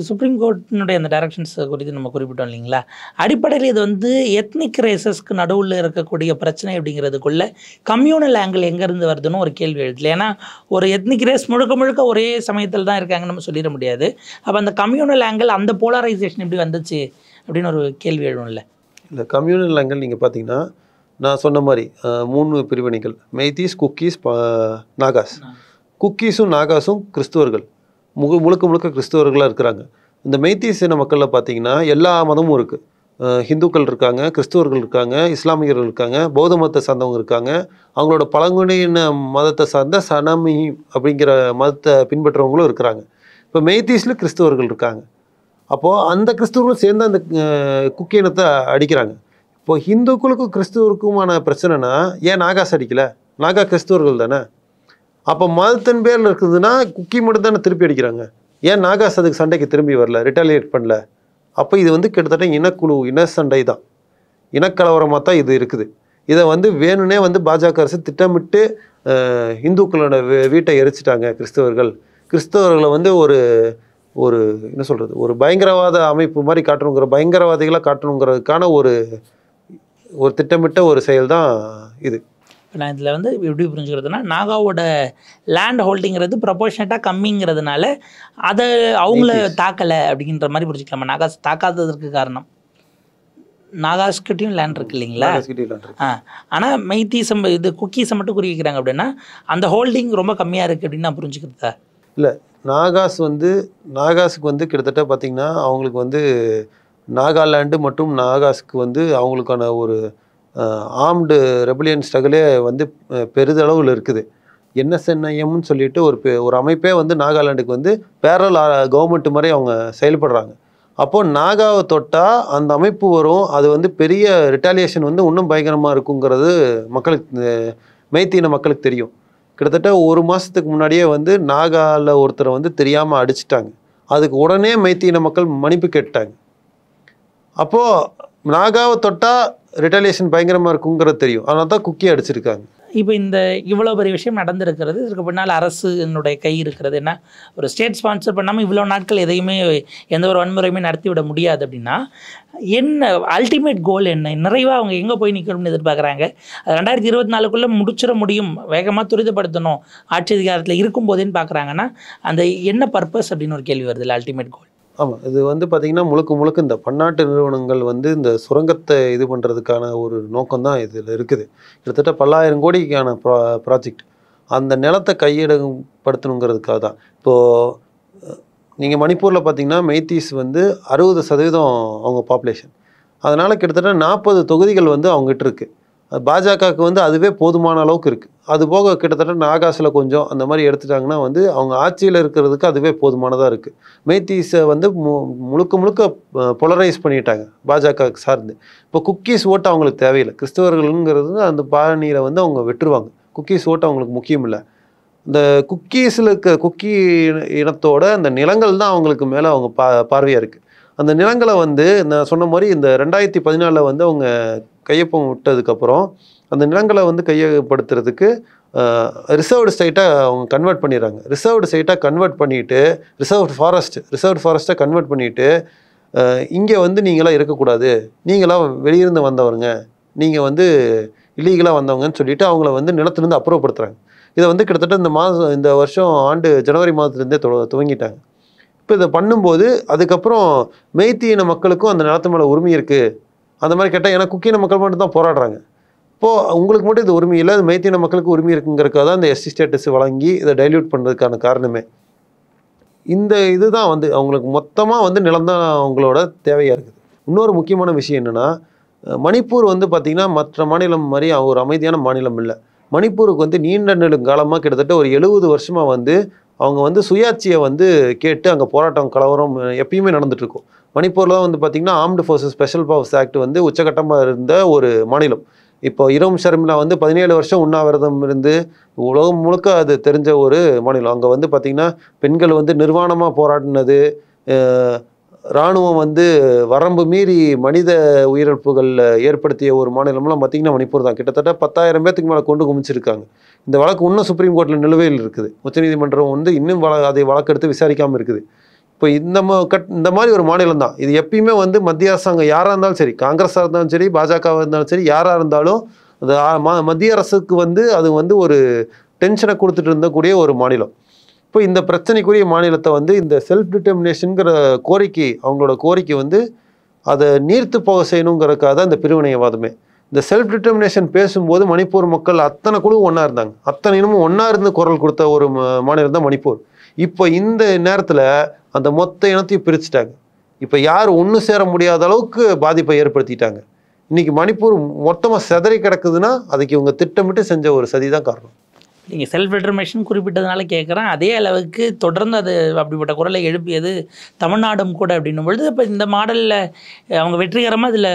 சுப்ரீம் கோர்ட்டினுடைய அந்த டைரக்ஷன்ஸ் குறித்து நம்ம குறிப்பிட்டோம் இல்லைங்களா? அடிப்படையில் இது வந்து எத்னிக் ரேசஸ்க்கு நடுவில் இருக்கக்கூடிய பிரச்சனை அப்படிங்கிறதுக்குள்ள கம்யூனல் ஆங்கிள் எங்கேருந்து வருதுன்னு ஒரு கேள்வி எழுதுல. ஏன்னா ஒரு எத்னிக் ரேஸ் முழுக்க முழுக்க ஒரே சமயத்தில் தான் இருக்காங்கன்னு நம்ம சொல்லிட முடியாது. அப்போ அந்த கம்யூனல் ஆங்கிள் அந்த போலரைசேஷன் எப்படி வந்துச்சு அப்படின்னு ஒரு கேள்வி எழுதும்ல இல்லை கம்யூனல் ஆங்கிள் நீங்கள் பார்த்தீங்கன்னா நான் சொன்ன மாதிரி மூணு பிரிவினைகள். மெய்தீஸ் குக்கீஸ் நாகாஸ் குக்கீஸும் நாகாஸும் கிறிஸ்துவர்கள். முழு முழுக்க முழுக்க கிறிஸ்தவர்களாக இருக்கிறாங்க. இந்த மெய்தீஸ் இன மக்களில் பார்த்தீங்கன்னா எல்லா மதமும் இருக்குது ஹிந்துக்கள் இருக்காங்க கிறிஸ்துவர்கள் இருக்காங்க இஸ்லாமியர்கள் இருக்காங்க பௌத்த மதத்தை சார்ந்தவங்க இருக்காங்க. அவங்களோட பழங்குடியின மதத்தை சார்ந்த சனமி அப்படிங்கிற மதத்தை பின்பற்றவங்களும் இருக்கிறாங்க. இப்போ மெய்தீஸில் கிறிஸ்துவர்கள் இருக்காங்க. அப்போது அந்த கிறிஸ்துவர்களும் சேர்ந்து அந்த அஹ், குக்கி இனத்தை அடிக்கிறாங்க. இப்போ ஹிந்துக்களுக்கும் கிறிஸ்துவருக்குமான பிரச்சனைனா ஏன் நாகாஸ் அடிக்கலை? நாகா கிறிஸ்துவர்கள் தானே? அப்போ மதத்தின் பேரில் இருக்குதுன்னா குக்கி மட்டும் தானே திருப்பி அடிக்கிறாங்க. ஏன் நாகாஸ் அதுக்கு சண்டைக்கு திரும்பி வரல ரிட்டாலியேட் பண்ணல? அப்போ இது வந்து கிட்டத்தட்ட இனக்குழு இன சண்டை தான் இனக்கலவரமாக தான் இது இருக்குது. இதை வந்து வேணும்னே வந்து பாஜக அரசு திட்டமிட்டு இந்துக்களோட வீட்டை எரிச்சிட்டாங்க கிறிஸ்தவர்கள். கிறிஸ்தவர்களை வந்து ஒரு ஒரு என்ன சொல்கிறது ஒரு பயங்கரவாத அமைப்பு மாதிரி காட்டணுங்கிற பயங்கரவாதிகளாக காட்டணுங்கிறதுக்கான ஒரு ஒரு திட்டமிட்ட ஒரு செயல் தான் இது. இப்போ நான் இதில் வந்து எப்படி புரிஞ்சுக்கிறதுனா நாகாவோட லேண்ட் ஹோல்டிங்கிறது ப்ரொபோர்ஷனேட்டாக கம்மிங்கிறதுனால அதை அவங்கள தாக்கலை அப்படிங்கிற மாதிரி புரிஞ்சுக்கலாமா. நாகாஸ் தாக்காததற்கு காரணம். நாகாஸ்கிட்டையும் லேண்ட் இருக்கு இல்லைங்களா? ஆ. ஆனால் மெய்த்தீசம் இது குக்கீஸை மட்டும் குறி வைக்கிறாங்க அப்படின்னா அந்த ஹோல்டிங் ரொம்ப கம்மியாக இருக்குது அப்படின்னு நான் புரிஞ்சுக்கிறதா? நாகாஸ் வந்து நாகாஸுக்கு வந்து கிட்டத்தட்ட பார்த்திங்கன்னா அவங்களுக்கு வந்து நாகாலாண்டு மற்றும் நாகாஸுக்கு வந்து அவங்களுக்கான ஒரு ஆம்டு ரெபிலியன் ஸ்ட்ரகிளே வந்து பெரிதளவில் இருக்குது. என்எஸ்என்ஐஎம்னு சொல்லிட்டு ஒரு பெ- ஒரு அமைப்பே வந்து நாகாலாண்டுக்கு வந்து பேரல் கவர்மெண்ட் மாதிரி அவங்க செயல்படுறாங்க. அப்போது நாகாவை தொட்டால் அந்த அமைப்பு வரும். அது வந்து பெரிய ரிட்டாலியேஷன் வந்து இன்னும் பயங்கரமாக இருக்குங்கிறது மக்களுக்கு மைத்தீன மக்களுக்கு தெரியும். கிட்டத்தட்ட ஒரு மாதத்துக்கு முன்னாடியே வந்து நாகாவில் ஒருத்தரை வந்து தெரியாமல் அடிச்சிட்டாங்க. அதுக்கு உடனே மைத்தீன மக்கள் மன்னிப்பு கேட்டாங்க அப்போது நாகாவை தொட்டால் ரிட்டாலியேஷன் பயங்கரமாக இருக்குங்கிறது தெரியும். அதனால தான் குக்கி அடிச்சிருக்காங்க. இப்போ இந்த இவ்வளோ பெரிய விஷயம் நடந்திருக்கிறது இதுக்கு பின்னால் என்னுடைய கை இருக்கிறது என்ன? ஒரு ஸ்டேட் ஸ்பான்சர் பண்ணாமல் இவ்வளோ நாட்கள் எதையுமே எந்த ஒரு வன்முறையுமே நடத்தி விட முடியாது அப்படின்னா என்ன அல்டிமேட் கோல் என்ன? நிறைவாக அவங்க எங்கே போய் நிற்கணும்னு எதிர்பார்க்குறாங்க? அது ரெண்டாயிரத்தி இருபத்தி நாலுக்குள்ளே முடிச்சிட முடியும். வேகமாக துரிதப்படுத்தணும். ஆட்சி அதிகாரத்தில் இருக்கும் போதேன்னு பார்க்குறாங்கன்னா அந்த என்ன பர்பஸ் அப்படின்னு ஒரு கேள்வி வருது இல்லை அல்டிமேட் கோல் ஆமாம் இது வந்து பார்த்திங்கன்னா முழுக்க முழுக்க இந்த பன்னாட்டு நிறுவனங்கள் வந்து இந்த சுரங்கத்தை இது பண்ணுறதுக்கான ஒரு நோக்கம் தான் இதில் இருக்குது. கிட்டத்தட்ட பல்லாயிரம் கோடிக்கான ப்ரா ப்ராஜெக்ட் அந்த நிலத்தை கையடப்படுத்தணுங்கிறதுக்காக தான் இப்போது நீங்கள் மணிப்பூரில் பார்த்தீங்கன்னா மெய்த்தீஸ் வந்து அறுபது சதவீதம் அவங்க பாப்புலேஷன் அதனால் கிட்டத்தட்ட நாற்பது தொகுதிகள் வந்து அவங்ககிட்ட இருக்குது பாஜகவுக்கு வந்து அதுவே போதுமான அளவுக்கு இருக்குது அது போக கிட்டத்தட்ட நாகாஸில் கொஞ்சம் அந்த மாதிரி எடுத்துட்டாங்கன்னா வந்து அவங்க ஆட்சியில் இருக்கிறதுக்கு அதுவே போதுமானதாக இருக்குது மெய்த்தீஸை வந்து மு முழுக்க முழுக்க பொலரைஸ் பண்ணிட்டாங்க பாஜகவுக்கு சார்ந்து. இப்போ குக்கீஸ் ஓட்டு அவங்களுக்கு தேவையில்லை. கிறிஸ்தவர்கள்ங்கிறது அந்த பாணியில் வந்து அவங்க வெட்டுருவாங்க. குக்கீஸ் ஓட்டு அவங்களுக்கு முக்கியம் இல்லை. இந்த குக்கீஸில் இருக்க குக்கி இனத்தோட அந்த நிலங்கள் தான் அவங்களுக்கு மேலே அவங்க பா பார்வையாக இருக்குது அந்த நிலங்களை வந்து நான் சொன்ன மாதிரி இந்த ரெண்டாயிரத்தி பதினாலில் வந்து அவங்க கையொப்பம் விட்டதுக்கப்புறம் அந்த நிலங்களை வந்து கையகப்படுத்துறதுக்கு ரிசர்வ்டு சைட்டாக அவங்க கன்வெர்ட் பண்ணிடுறாங்க. ரிசர்வ்டு சைட்டாக கன்வெர்ட் பண்ணிவிட்டு ரிசர்வ்டு ஃபாரஸ்ட் ரிசர்வ்டு ஃபாரஸ்ட்டை கன்வெர்ட் பண்ணிவிட்டு இங்கே வந்து நீங்களாம் இருக்கக்கூடாது. நீங்களாம் வெளியிருந்து வந்தவருங்க. நீங்கள் வந்து இல்லீகலாக வந்தவங்கன்னு சொல்லிட்டு அவங்கள வந்து நிலத்திலேருந்து அப்புறப்படுத்துகிறாங்க இதை வந்து கிட்டத்தட்ட இந்த மாதம் இந்த வருஷம் ஆண்டு ஜனவரி மாதத்துலேருந்தே துவங்கிட்டாங்க. இப்போ இதை பண்ணும்போது அதுக்கப்புறம் மெய்த்தீன மக்களுக்கும் அந்த நிலத்து மேலே உரிமை இருக்குது அந்த மாதிரி கேட்டால் ஏன்னா குக்கீன மக்கள் மட்டும் தான் போராடுறாங்க. இப்போது உங்களுக்கு மட்டும் இது உரிமை இல்லை அது மெய்த்தீன மக்களுக்கு உரிமை இருக்குங்கிறக்காக தான் இந்த எஸ்சி ஸ்டேட்டஸ் வழங்கி இதை டைல்யூட் பண்ணுறதுக்கான காரணமே. இந்த இதுதான் வந்து அவங்களுக்கு மொத்தமாக வந்து நிலம் தான் அவங்களோட தேவையாக இருக்குது. இன்னொரு முக்கியமான விஷயம் என்னென்னா மணிப்பூர் வந்து பார்த்திங்கன்னா மற்ற மாநிலம் மாதிரி ஒரு அமைதியான மாநிலம் இல்லை. மணிப்பூருக்கு வந்து நீண்ட நெடுங்காலமாக கிட்டத்தட்ட ஒரு எழுபது வருஷமாக வந்து அவங்க வந்து சுயாட்சியை வந்து கேட்டு அங்கே போராட்டம் கலவரம் எப்பயுமே நடந்துட்டுருக்கும் மணிப்பூரில் தான் வந்து பார்த்திங்கன்னா armed forces special powers act வந்து உச்சகட்டமாக இருந்த ஒரு மாநிலம். இப்போ இரவு ஷர்மிளா வந்து பதினேழு வருஷம் உண்ணாவிரதம் இருந்து உலகம் முழுக்க அது தெரிஞ்ச ஒரு மாநிலம். அங்கே வந்து பார்த்திங்கன்னா பெண்கள் வந்து நிர்வாணமாக போராடினது இராணுவம் வந்து வரம்பு மீறி மனித உயிரிழப்புகளில் ஏற்படுத்திய ஒரு மாநிலம்லாம் பார்த்திங்கன்னா மணிப்பூர் தான். கிட்டத்தட்ட பத்தாயிரம் பேர்த்துக்கு மேலே கொண்டு குமிச்சிருக்காங்க. இந்த வழக்கு இன்னும் சுப்ரீம் கோர்ட்டில் நிலுவையில் இருக்குது. உச்சநீதிமன்றம் வந்து இன்னும் வழ அதை வழக்கெடுத்து விசாரிக்காமல் இருக்குது. இப்போ இந்த கட் இந்த மாதிரி ஒரு மாநிலம் தான். இது எப்பயுமே வந்து மத்திய அரசாங்கம் யாராக இருந்தாலும் சரி காங்கிரஸாக இருந்தாலும் சரி பாஜகவாக இருந்தாலும் சரி யாராக இருந்தாலும் அது மத்திய அரசுக்கு வந்து அது வந்து ஒரு டென்ஷனை கொடுத்துட்டு இருந்தக்கூடிய ஒரு மாநிலம். இப்போ இந்த பிரச்சனைக்குரிய மாநிலத்தை வந்து இந்த செல்ஃப் டிட்டர்மினேஷனுங்கிற கோரிக்கை அவங்களோட கோரிக்கை வந்து அதை நீர்த்து போக செய்யணுங்கிறதுக்காக தான் இந்த பிரிவினைவாதமே. இந்த செல்ஃப் டிட்டர்மினேஷன் பேசும்போது மணிப்பூர் மக்கள் அத்தனை குழு ஒன்றா இருந்தாங்க. அத்தனை இனமும் ஒன்றா இருந்து குரல் கொடுத்த ஒரு மாநிலம் தான் மணிப்பூர். இப்போ இந்த நேரத்தில் அந்த மொத்த இனத்தையும் பிரிச்சுட்டாங்க. இப்போ யார் ஒன்று சேர முடியாத அளவுக்கு பாதிப்பை ஏற்படுத்திட்டாங்க. இன்றைக்கி மணிப்பூர் மொத்தமாக சிதறி கிடக்குதுன்னா அதுக்கு இவங்க திட்டமிட்டு செஞ்ச ஒரு சதி தான் காரணம். நீங்கள் செல்ஃப் டிட்டர்மினேஷன் குறிப்பிட்டதுனால கேட்குறேன் அதே அளவுக்கு தொடர்ந்து அது அப்படிப்பட்ட குரலை எழுப்பியது தமிழ்நாடும் கூட அப்படின்னும் பொழுது இப்போ இந்த மாடலில் அவங்க வெற்றிகரமாக இதில்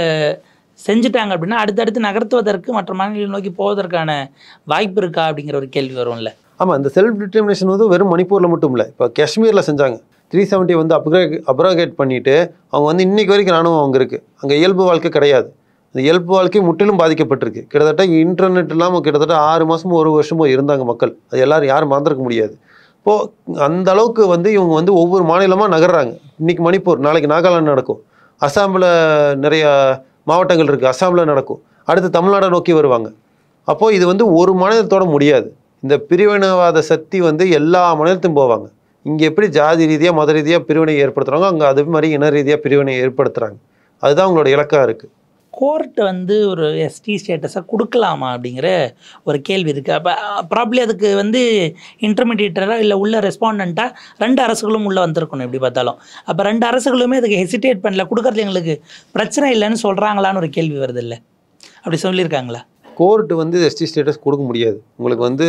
செஞ்சுட்டாங்க அப்படின்னா அடுத்தடுத்து நகர்த்துவதற்கு மற்ற மாநிலங்களை நோக்கி போவதற்கான வாய்ப்பு இருக்கா அப்படிங்கிற ஒரு கேள்வி வரும்ல. ஆமாம் இந்த செல்ஃப் டிட்டர்மினேஷன் வந்து வெறும் மணிப்பூரில் மட்டும் இல்லை. இப்போ காஷ்மீரில் செஞ்சாங்க. த்ரீ செவன்ட்டி வந்து அப்ரே அப்ராகேட் பண்ணிவிட்டு அவங்க வந்து இன்றைக்கி வரைக்கும் ராணுவம் அவங்க இருக்குது அங்கே இயல்பு வாழ்க்கை கிடையாது. அந்த இயல்பு வாழ்க்கை முற்றிலும் பாதிக்கப்பட்டிருக்கு. கிட்டத்தட்ட இன்டர்நெட் இல்லாமல் கிட்டத்தட்ட ஆறு மாதமும் ஒரு வருஷமோ இருந்தாங்க மக்கள். அது எல்லோரும் யாரும் மறந்துருக்க முடியாது. இப்போது அந்த அளவுக்கு வந்து இவங்க வந்து ஒவ்வொரு மாநிலமாக நகர்றாங்க. இன்னைக்கு மணிப்பூர் நாளைக்கு நாகாலாந்து நடக்கும். அசாமில் நிறையா மாவட்டங்கள் இருக்குது அசாமில் நடக்கும். அடுத்து தமிழ்நாடை நோக்கி வருவாங்க. அப்போது இது வந்து ஒரு மாநிலத்தோட முடியாது. இந்த பிரிவினைவாத சக்தி வந்து எல்லா மாநிலத்தையும் போவாங்க. இங்கே எப்படி ஜாதி ரீதியாக மத ரீதியாக பிரிவினை ஏற்படுத்துகிறாங்க அங்கே அது மாதிரி இன ரீதியாக பிரிவினை ஏற்படுத்துகிறாங்க அதுதான் அவங்களோட இலக்காக இருக்குது கோர்ட் வந்து ஒரு எஸ்டி ஸ்டேட்டஸை கொடுக்கலாமா அப்படிங்கிற ஒரு கேள்வி இருக்குது அப்போ ப்ராப்ளி அதுக்கு வந்து இன்டர்மீடியேட்டராக இல்லை உள்ள ரெஸ்பாண்டண்ட்டாக ரெண்டு அரசுகளும் உள்ளே வந்திருக்கணும் எப்படி பார்த்தாலும். அப்போ ரெண்டு அரசுகளுமே அதுக்கு ஹெசிடேட் பண்ணல கொடுக்கறது எங்களுக்கு பிரச்சனை இல்லைன்னு சொல்கிறாங்களான்னு ஒரு கேள்வி வருது இல்லை. அப்படி சொல்லியிருக்காங்களா? கோர்ட்டு வந்து எஸ்டி ஸ்டேட்டஸ் கொடுக்க முடியாது. உங்களுக்கு வந்து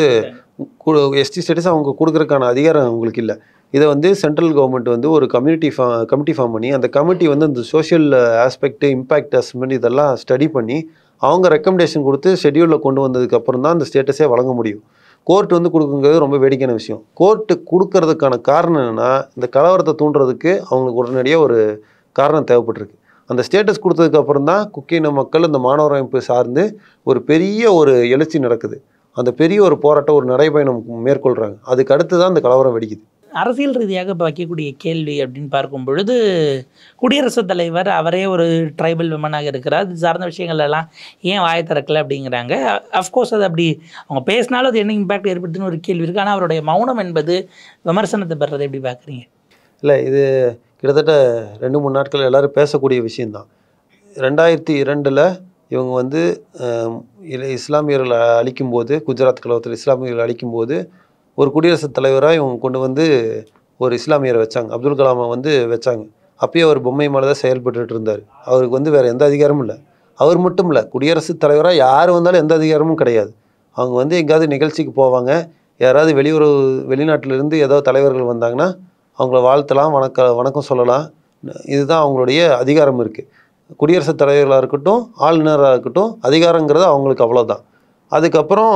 எஸ்டி ஸ்டேட்டஸ் அவங்க கொடுக்கறதுக்கான அதிகாரம் உங்களுக்கு இல்லை. இதை வந்து சென்ட்ரல் கவர்மெண்ட் வந்து ஒரு கம்யூனிட்டி ஃபா கமிட்டி ஃபார்ம் பண்ணி அந்த கமிட்டி வந்து அந்த சோஷியல் ஆஸ்பெக்ட் இம்பேக்ட் அசஸ்மெண்ட் இதெல்லாம் ஸ்டடி பண்ணி அவங்க ரெக்கமெண்டேஷன் கொடுத்து ஷெடியூலில் கொண்டு வந்ததுக்கு அப்புறம் தான் அந்த ஸ்டேட்டஸே வழங்க முடியும். கோர்ட் வந்து கொடுக்குங்கிறது ரொம்ப வேடிக்கையான விஷயம். கோர்ட்டு கொடுக்கறதுக்கான காரணம் என்னென்னா இந்த கலவரத்தை தூண்டுறதுக்கு அவங்களுக்கு உடனடியாக ஒரு காரணம் தேவைப்பட்டிருக்கு. அந்த ஸ்டேட்டஸ் கொடுத்ததுக்கப்புறம் தான் குக்கின மக்கள் இந்த மாணவர் அமைப்பு சார்ந்து ஒரு பெரிய ஒரு எழுச்சி நடக்குது. அந்த பெரிய ஒரு போராட்டம் ஒரு நடைபயணம் மேற்கொள்கிறாங்க அதுக்கு அடுத்து தான் அந்த கலவரம் வெடிக்குது. அரசியல் ரீதியாக இப்போ வைக்கக்கூடிய கேள்வி அப்படின்னு பார்க்கும் பொழுது குடியரசுத் தலைவர் அவரே ஒரு ட்ரைபல் விமனாக இருக்கிறார். அது சார்ந்த விஷயங்கள்லாம் ஏன் வாய திறக்கல அப்படிங்கிறாங்க. அஃப்கோர்ஸ் அது அப்படி அவங்க பேசினாலும் அது என்ன இம்பேக்ட் ஏற்படுத்துன்னு ஒரு கேள்வி இருக்குது ஆனால் அவருடைய மௌனம் என்பது விமர்சனத்தை பெறதை எப்படி பார்க்குறீங்க? இல்லை இது கிட்டத்தட்ட ரெண்டு மூணு நாட்கள் எல்லாரும் பேசக்கூடிய விஷயந்தான் ரெண்டாயிரத்தி இரண்டில் இவங்க வந்து இஸ்லாமியர்கள் இஸ்லாமியர்களை அழிக்கும்போது குஜராத் கலவரத்தில் இஸ்லாமியர்களை அழிக்கும்போது ஒரு குடியரசுத் தலைவராக இவங்க கொண்டு வந்து ஒரு இஸ்லாமியரை வச்சாங்க. அப்துல் கலாமை வந்து வச்சாங்க. அப்பயே அவர் பொம்மை மேலே தான் செயல்பட்டு இருந்தார். அவருக்கு வந்து வேறு எந்த அதிகாரமும் இல்லை. அவர் மட்டும் இல்லை குடியரசுத் தலைவராக யார் வந்தாலும் எந்த அதிகாரமும் கிடையாது. அவங்க வந்து எங்கேயாவது நிகழ்ச்சிக்கு போவாங்க. யாராவது வெளியுறவு வெளிநாட்டிலிருந்து ஏதோ தலைவர்கள் வந்தாங்கன்னா அவங்கள வாழ்த்தலாம் வணக்க வணக்கம் சொல்லலாம். இதுதான் அவங்களுடைய அதிகாரம் இருக்குது குடியரசுத் தலைவர்களாக இருக்கட்டும் ஆளுநராக இருக்கட்டும் அதிகாரங்கிறது அவங்களுக்கு அவ்வளோதான் அதுக்கப்புறம்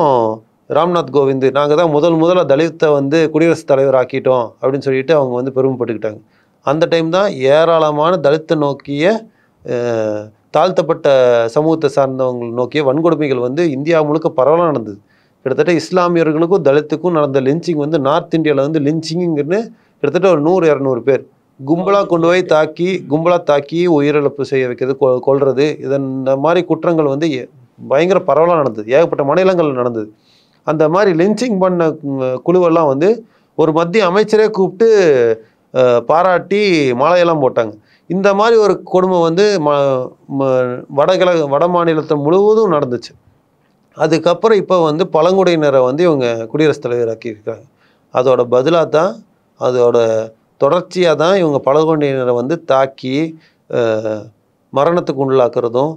ராம்நாத் கோவிந்த் நாங்கள் தான் முதல் முதல்ல தலித்தை வந்து குடியரசுத் தலைவர் ஆக்கிட்டோம் அப்படின்னு சொல்லிட்டு அவங்க வந்து பெருமைப்பட்டுக்கிட்டாங்க அந்த டைம் தான் ஏராளமான தலித்தை நோக்கிய தாழ்த்தப்பட்ட சமூகத்தை சார்ந்தவங்க நோக்கிய வன்கொடுமைகள் வந்து இந்தியா முழுக்க பரவலாக நடந்தது. கிட்டத்தட்ட இஸ்லாமியர்களுக்கும் தலித்துக்கும் நடந்த லிஞ்சிங் வந்து நார்த் இந்தியாவில் வந்து லிஞ்சிங்குன்னு கிட்டத்தட்ட ஒரு நூறு இரநூறு பேர். கும்பலாக கொண்டு போய் தாக்கி கும்பலாக தாக்கி உயிரிழப்பு செய்ய வைக்கிறது கொ கொல்றது இதன் இந்த மாதிரி குற்றங்கள் வந்து பயங்கர பரவலாக நடந்தது. ஏகப்பட்ட மாநிலங்கள் நடந்தது. அந்த மாதிரி லிஞ்சிங் பண்ண குழுவெல்லாம் வந்து ஒரு மத்திய அமைச்சரே கூப்பிட்டு பாராட்டி மாலையெல்லாம் போட்டாங்க. இந்த மாதிரி ஒரு கொடுமை வந்து ம ம- வட மாநிலத்தை முழுவதும் நடந்துச்சு. அதுக்கப்புறம் இப்போ வந்து பழங்குடியினரை வந்து இவங்க குடியரசுத் தலைவராக்கி இருக்காங்க அதோட பதிலாக தான் அதோட தொடர்ச்சியாக தான் இவங்க பழங்குடியினரை வந்து தாக்கி மரணத்துக்கு உள்ளாக்குறதும்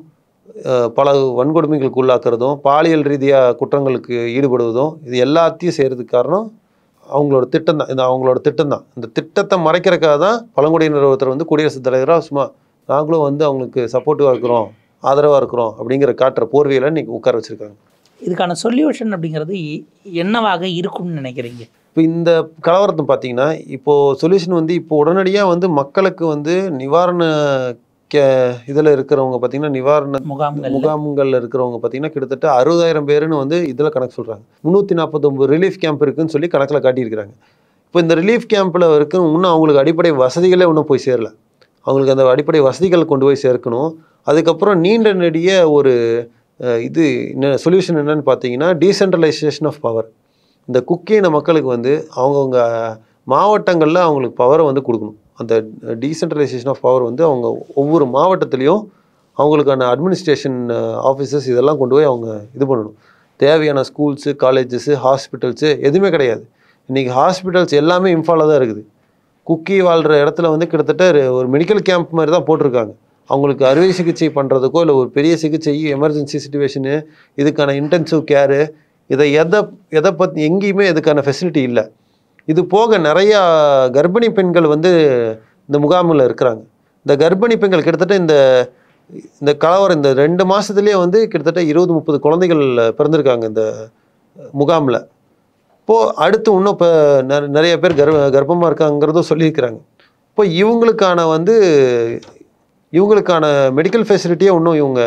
பல வன்கொடுமைகளுக்கு உள்ளாக்குறதும் பாலியல் ரீதியாக குற்றங்களுக்கு ஈடுபடுவதும் இது எல்லாத்தையும் செய்கிறதுக்கு காரணம் அவங்களோட திட்டம் தான். இது அவங்களோட திட்டம் தான். இந்த திட்டத்தை மறைக்கிறதுக்காக தான் பழங்குடியினர் ஒருத்தர் வந்து குடியரசுத் தலைவராக சும்மா நாங்களும் வந்து அவங்களுக்கு சப்போர்ட்டிவாக இருக்கிறோம் ஆதரவாக இருக்கிறோம் அப்படிங்கிற காட்டுற போர்வையில் இன்னைக்கு உட்கார வச்சுருக்காங்க. இதுக்கான சொல்யூஷன் அப்படிங்கிறது என்னவாக இருக்கும்னு நினைக்கிறீங்க? இப்போ இந்த கலவரத்தை பார்த்தீங்கன்னா இப்போது சொல்யூஷன் வந்து இப்போ உடனடியாக வந்து மக்களுக்கு வந்து நிவாரண இதில் இருக்கிறவங்க பார்த்தீங்கன்னா நிவாரண முகாம்கள் முகாம்களில் இருக்கிறவங்க பார்த்தீங்கன்னா கிட்டத்தட்ட அறுபதாயிரம் பேருன்னு வந்து இதில் கணக்கு சொல்கிறாங்க முந்நூற்றி நாற்பத்தொம்பது ரிலீஃப் கேம்ப் இருக்குன்னு சொல்லி கணக்கில் காட்டியிருக்கிறாங்க. இப்போ இந்த ரிலீஃப் கேம்பில் இருக்க இன்னும் அவங்களுக்கு அடிப்படை வசதிகளே இன்னும் போய் சேரல. அவங்களுக்கு அந்த அடிப்படை வசதிகள் கொண்டு போய் சேர்க்கணும். அதுக்கப்புறம் நீண்ட நெடிய ஒரு இது என்ன சொல்யூஷன் என்னன்னு பார்த்தீங்கன்னா டீசென்ட்ரலைசேஷன் ஆஃப் பவர் இந்த குக்கின மக்களுக்கு வந்து அவங்கவுங்க மாவட்டங்களில் அவங்களுக்கு பவரை வந்து கொடுக்கணும். அந்த டீசென்ட்ரலைசேஷன் ஆஃப் பவர் வந்து அவங்க ஒவ்வொரு மாவட்டத்துலேயும் அவங்களுக்கான அட்மினிஸ்ட்ரேஷன் ஆஃபீஸர்ஸ் uh, இதெல்லாம் கொண்டு போய் அவங்க இது பண்ணணும். தேவையான ஸ்கூல்ஸு காலேஜஸ்ஸு ஹாஸ்பிட்டல்ஸு எதுவுமே கிடையாது. இன்றைக்கி ஹாஸ்பிட்டல்ஸ் எல்லாமே இம்ஃபாலாக தான் இருக்குது. குக்கி வாழ்கிற இடத்துல வந்து கிட்டத்தட்ட ஒரு- ஒரு மெடிக்கல் கேம்ப் மாதிரி தான் போட்டிருக்காங்க. அவங்களுக்கு அறுவை சிகிச்சை பண்ணுறதுக்கோ இல்லை ஒரு பெரிய சிகிச்சை எமர்ஜென்சி சுச்சுவேஷனு இதுக்கான இன்டென்சிவ் கேரு இதை எதை எதை பற்றி எங்கேயுமே இதுக்கான ஃபெசிலிட்டி இல்லை. இது போக நிறையா கர்ப்பிணி பெண்கள் வந்து இந்த முகாமில் இருக்கிறாங்க. இந்த கர்ப்பிணி பெண்கள் கிட்டத்தட்ட இந்த இந்த கலவரம் இந்த ரெண்டு மாதத்துலேயே வந்து கிட்டத்தட்ட இருபது முப்பது குழந்தைகள் பிறந்திருக்காங்க இந்த முகாமில். இப்போது அடுத்து இன்னும் இப்போ நிறைய பேர் கர்ப்ப கர்ப்பமாக இருக்காங்கிறதும் சொல்லியிருக்கிறாங்க. இப்போ இவங்களுக்கான வந்து இவங்களுக்கான மெடிக்கல் ஃபெசிலிட்டியே இன்னும் இவங்க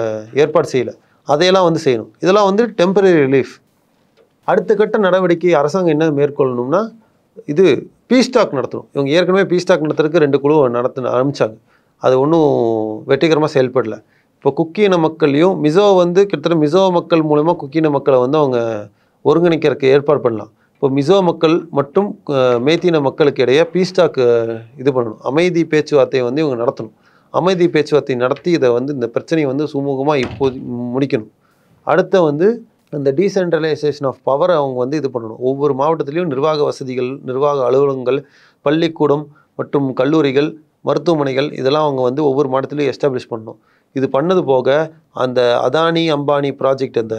ஏற்பாடு செய்யலை. அதையெல்லாம் வந்து செய்யணும். இதெல்லாம் வந்து டெம்பரரி ரிலீஃப் அடுத்த கட்ட நடவடிக்கை அரசாங்கம் என்ன மேற்கொள்ளணும்னா இது பீஸ்டாக் நடத்தணும். இவங்க ஏற்கனவே பீஸ்டாக் நடத்துறதுக்கு ரெண்டு குழு நடத்த ஆரம்பிச்சாங்க. அது ஒன்றும் வெற்றிகரமாக செயல்படல. இப்போ குக்கியின மக்களையும் மிசோ வந்து கிட்டத்தட்ட மிசோ மக்கள் மூலமா குக்கியின மக்களை வந்து அவங்க ஒருங்கிணைக்கிறதுக்கு ஏற்பாடு பண்ணலாம். இப்போ மிசோ மக்கள் மற்றும் மேத்தின மக்களுக்கு இடையே பீஸ்டாக்கு இது பண்ணணும். அமைதி பேச்சுவார்த்தையை வந்து இவங்க நடத்தணும். அமைதி பேச்சுவார்த்தை நடத்தி இதை வந்து இந்த பிரச்சனையை வந்து சுமூகமாக இப்போது முடிக்கணும். அடுத்த வந்து அந்த டீசென்ட்ரலைசேஷன் ஆஃப் பவரை அவங்க வந்து இது பண்ணணும். ஒவ்வொரு மாவட்டத்திலையும் நிர்வாக வசதிகள் நிர்வாக அலுவலகங்கள் பள்ளிக்கூடம் மற்றும் கல்லூரிகள் மருத்துவமனைகள் இதெல்லாம் அவங்க வந்து ஒவ்வொரு மாவட்டத்திலையும் எஸ்டாப்ளிஷ் பண்ணணும். இது பண்ணது போக அந்த அதானி அம்பானி ப்ராஜெக்ட் அந்த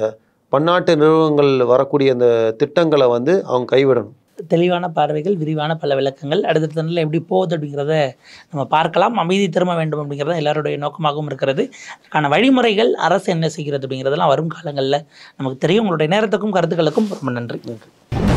பன்னாட்டு நிறுவனங்கள் வரக்கூடிய அந்த திட்டங்களை வந்து அவங்க கைவிடணும். தெளிவான பார்வைகள் விரிவான பல விளக்கங்கள். அடுத்த நாளில் எப்படி போகுது அப்படிங்கிறத நம்ம பார்க்கலாம். அமைதி திரும்ப வேண்டும் அப்படிங்கிறது எல்லாருடைய நோக்கமாகவும் இருக்கிறது. அதுக்கான வழிமுறைகள் அரசு என்ன செய்கிறது அப்படிங்கிறதெல்லாம் வரும் காலங்களில் நமக்கு தெரியும். உங்களுடைய நேரத்துக்கும் கருத்துக்களுக்கும் ரொம்ப நன்றி. நன்றி.